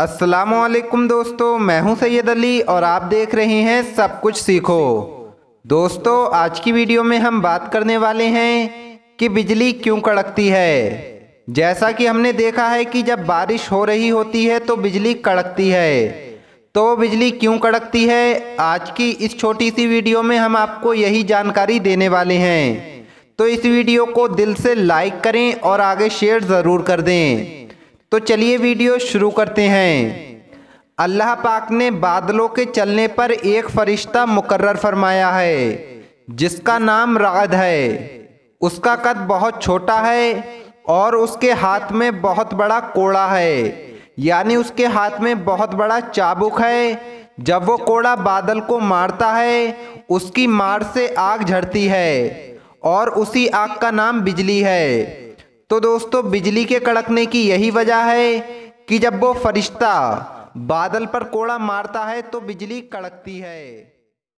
असलकुम दोस्तों, मैं हूँ सैयद अली और आप देख रहे हैं सब कुछ सीखो। दोस्तों, आज की वीडियो में हम बात करने वाले हैं कि बिजली क्यों कड़कती है। जैसा कि हमने देखा है कि जब बारिश हो रही होती है तो बिजली कड़कती है। तो बिजली क्यों कड़कती है? आज की इस छोटी सी वीडियो में हम आपको यही जानकारी देने वाले हैं। तो इस वीडियो को दिल से लाइक करें और आगे शेयर ज़रूर कर दें। तो चलिए वीडियो शुरू करते हैं। अल्लाह पाक ने बादलों के चलने पर एक फरिश्ता मुकर्र फरमाया है, जिसका नाम रागद है। उसका कद बहुत छोटा है और उसके हाथ में बहुत बड़ा कोड़ा है, यानी उसके हाथ में बहुत बड़ा चाबुक है। जब वो कोड़ा बादल को मारता है, उसकी मार से आग झड़ती है और उसी आग का नाम बिजली है। तो दोस्तों, बिजली के कड़कने की यही वजह है कि जब वो फरिश्ता बादल पर कोड़ा मारता है तो बिजली कड़कती है।